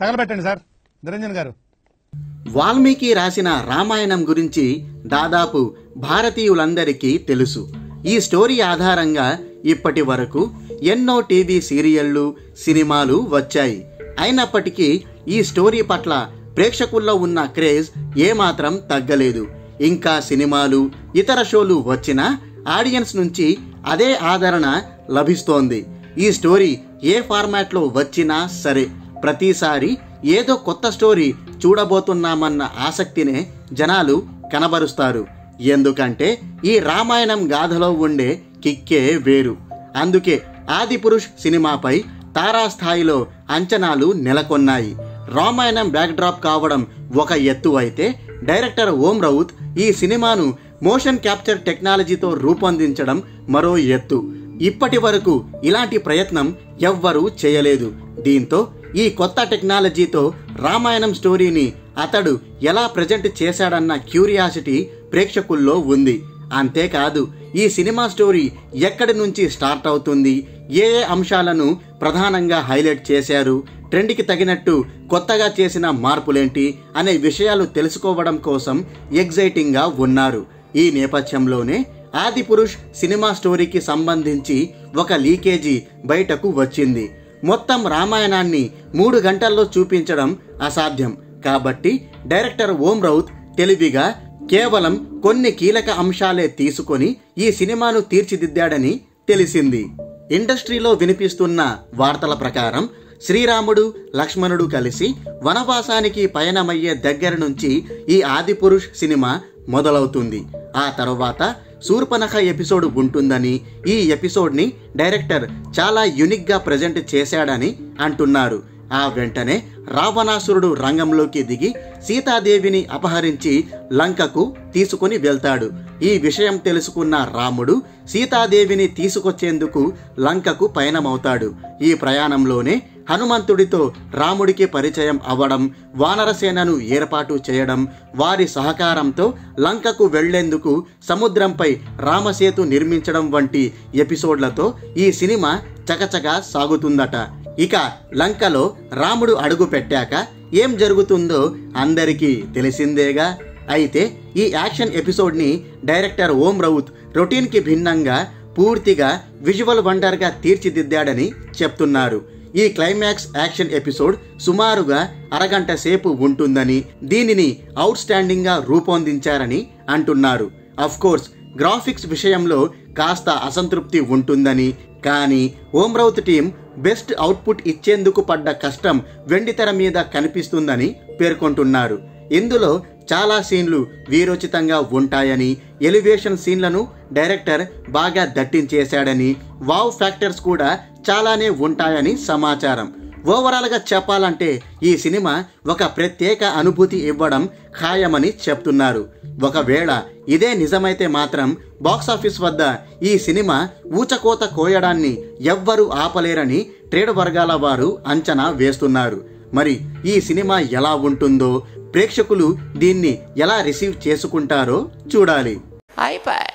తగలబెట్టండి sir. Niranjan గారు. వాల్మీకి రాసిన రామాయణం గురించి దాదాపు భారతీయులందరికీ తెలుసు. ఈ స్టోరీ ఆధారంగా ఇప్పటి వరకు ఎన్నో టీవీ సీరియళ్ళు సినిమాలు వచ్చాయి. అయినప్పటికీ ఈ స్టోరీ పట్ల ప్రేక్షకుల్లో ఉన్న క్రేజ్ ఏమాత్రం తగ్గలేదు. ఇంకా సినిమాలు ఇతర షోలు వచ్చినా ఆడియన్స్ నుంచి అదే ఆదరణ లభిస్తోంది. ఈ స్టోరీ ఏ ఫార్మాట్లో వచ్చినా సరే ప్రతిసారి ఏదో కొత్త స్టోరీ చూడబోతున్నామన్న ఆసక్తినే జనాలు కనబరుస్తారు. ఎందుకంటే ఈ రామాయణం గాథలో ఉండే కిక్కే వేరు. అందుకే ఆదిపురుష్ సినిమాపై తారాస్థాయిలో అంచనాలు నెలకొన్నాయి. రామాయణం బ్యాక్డ్రాప్ కావడం ఒక ఎత్తు అయితే డైరెక్టర్ ఓం రౌత్ ఈ సినిమాను మోషన్ క్యాప్చర్ టెక్నాలజీతో రూపొందించడం మరో ఎత్తు. ఇప్పటి వరకు ఇలాంటి ప్రయత్నం ఎవ్వరూ చేయలేదు. దీంతో ఈ కొత్త టెక్నాలజీతో రామాయణం స్టోరీని అతడు ఎలా ప్రజెంట్ చేశాడన్న క్యూరియాసిటీ ప్రేక్షకుల్లో ఉంది. అంతేకాదు ఈ సినిమా స్టోరీ ఎక్కడి నుంచి స్టార్ట్ అవుతుంది ఏ ఏ అంశాలను ప్రధానంగా హైలైట్ చేశారు ట్రెండ్కి తగినట్టు కొత్తగా చేసిన మార్పులేంటి అనే విషయాలు తెలుసుకోవడం కోసం ఎగ్జైటింగ్గా ఉన్నారు. ఈ నేపథ్యంలోనే ఆదిపురుష్ సినిమా స్టోరీకి సంబంధించి ఒక లీకేజీ బయటకు వచ్చింది. మొత్తం రామాయణాన్ని మూడు గంటల్లో చూపించడం అసాధ్యం. కాబట్టి డైరెక్టర్ ఓం రౌత్ తెలివిగా కేవలం కొన్ని కీలక అంశాలే తీసుకొని ఈ సినిమాను తీర్చిదిద్దాడని తెలిసింది. ఇండస్ట్రీలో వినిపిస్తున్న వార్తల ప్రకారం శ్రీరాముడు లక్ష్మణుడు కలిసి వనవాసానికి పయనమయ్యే దగ్గర నుంచి ఈ ఆదిపురుష్ సినిమా మొదలవుతుంది. ఆ తర్వాత శూర్పనఖ ఎపిసోడ్ ఉంటుందని ఈ ఎపిసోడ్ని డైరెక్టర్ చాలా యునిక్గా ప్రజెంట్ చేశాడని అంటున్నారు. ఆ వెంటనే రావణాసురుడు రంగంలోకి దిగి సీతాదేవిని అపహరించి లంకకు తీసుకుని వెళ్తాడు. ఈ విషయం తెలుసుకున్న రాముడు సీతాదేవిని తీసుకొచ్చేందుకు లంకకు పయనమవుతాడు. ఈ ప్రయాణంలోనే హనుమంతుడితో రాముడికి పరిచయం అవ్వడం వానరసేనను ఏర్పాటు చేయడం వారి సహకారంతో లంకకు వెళ్ళేందుకు సముద్రంపై రామసేతు నిర్మించడం వంటి ఎపిసోడ్లతో ఈ సినిమా చకచకా సాగుతుందట. ఇక లంకలో రాముడు అడుగు పెట్టాక ఏం జరుగుతుందో అందరికీ తెలిసిందేగా. అయితే ఈ యాక్షన్ ఎపిసోడ్ని డైరెక్టర్ ఓం రౌత్ రొటీన్కి భిన్నంగా పూర్తిగా విజువల్ వండర్గా తీర్చిదిద్దాడని చెప్తున్నారు. ఈ క్లైమాక్స్ యాక్షన్ ఎపిసోడ్ సుమారుగా అరగంట సేపు ఉంటుందని దీనిని అవుట్ స్టాండింగ్గా రూపొందించారని అంటున్నారు. అఫ్ కోర్స్ గ్రాఫిక్స్ విషయంలో కాస్త అసంతృప్తి ఉంటుందని కానీ ఓమ్రౌత్ టీం బెస్ట్ అవుట్పుట్ ఇచ్చేందుకు పడ్డ కష్టం వెండితెర మీద కనిపిస్తుందని పేర్కొంటున్నారు. ఇందులో చాలా సీన్లు వీరోచితంగా ఉంటాయని ఎలివేషన్ సీన్లను డైరెక్టర్ బాగా దట్టించేశాడని వావ్ ఫ్యాక్టర్స్ కూడా చాలానే ఉంటాయని సమాచారం. ఓవరాల్గా చెప్పాలంటే ఈ సినిమా ఒక ప్రత్యేక అనుభూతి ఇవ్వడం ఖాయమని చెప్తున్నారు. ఒకవేళ ఇదే నిజమైతే మాత్రం బాక్సాఫీస్ వద్ద ఈ సినిమా ఊచకోత కోయడాన్ని ఎవ్వరూ ఆపలేరని ట్రేడ్ వర్గాల వారు అంచనా వేస్తున్నారు. మరి ఈ సినిమా ఎలా ఉంటుందో ప్రేక్షకులు దీన్ని ఎలా రిసీవ్ చేసుకుంటారో చూడాలి. అయిపోయి